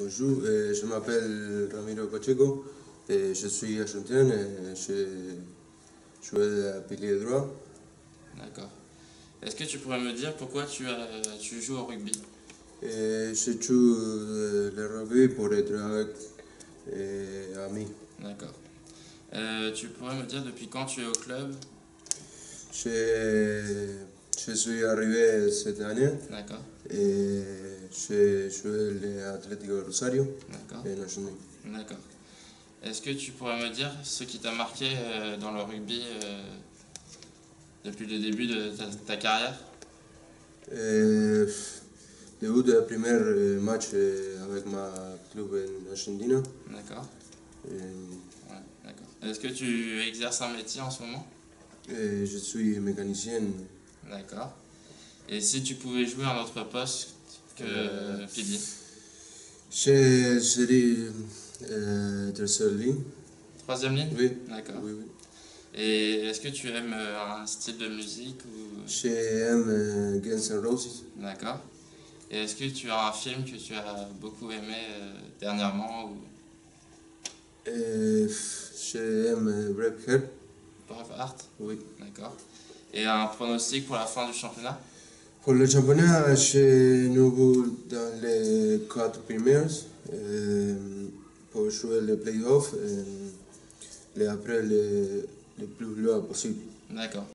Bonjour, euh, je m'appelle Ramiro Pacheco, et je suis argentin et je joue à pilier droit. D'accord. Est-ce que tu pourrais me dire pourquoi tu, as- tu joues au rugby? Et je joue euh, le rugby pour être avec euh, amis. D'accord. Euh, tu pourrais me dire depuis quand tu es au club? Je, je suis arrivé cette année D'accord. et j'ai joué l'Atlético Rosario D'accord. en Argentine. D'accord. Est-ce que tu pourrais me dire ce qui t'a marqué euh, dans le rugby euh, depuis le début de ta, ta carrière? Euh, début de premier euh, match avec ma club en Argentine. D'accord. Euh, Ouais. Est-ce que tu exerces un métier en ce moment? Euh, je suis mécanicien. D'accord. Et si tu pouvais jouer un autre poste que Euh, pilier Je serai euh, tercère ligne. Troisième ligne Oui, D'accord. oui, oui. Et est-ce que tu aimes euh, un style de musique ou... J'aime euh, Guns N' Roses. D'accord. Et est-ce que tu as un film que tu as beaucoup aimé euh, dernièrement ou? Euh, J'aime euh, Braveheart. Braveheart Oui. D'accord. Et un pronostic pour la fin du championnat? Pour le championnat, je nous dans les quatre premiers euh, pour jouer les playoffs et, et après le plus loin possible. D'accord.